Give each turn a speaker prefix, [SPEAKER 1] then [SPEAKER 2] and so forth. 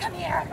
[SPEAKER 1] Come here.